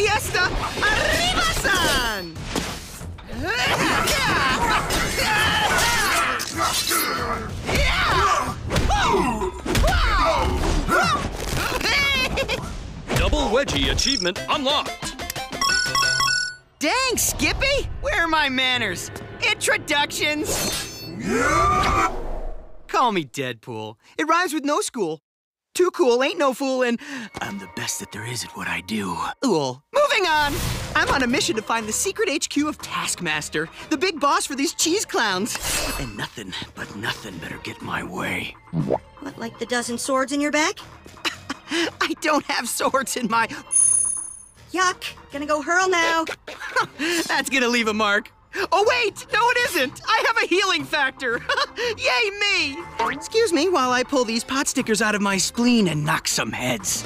fiesta! Arriba-san! Double wedgie achievement unlocked. Dang, Skippy! Where are my manners? Introductions! Call me Deadpool. It rhymes with no school. Too cool, ain't no fool, and I'm the best that there is at what I do. Cool. Moving on! I'm on a mission to find the secret HQ of Taskmaster, the big boss for these cheese clowns. And nothing, but nothing better get my way. What, like the dozen swords in your back? I don't have swords in my. Yuck. Gonna go hurl now. That's gonna leave a mark. Oh, wait! No, it isn't! I have a healing factor! Yay, me! Excuse me while I pull these pot stickers out of my spleen and knock some heads.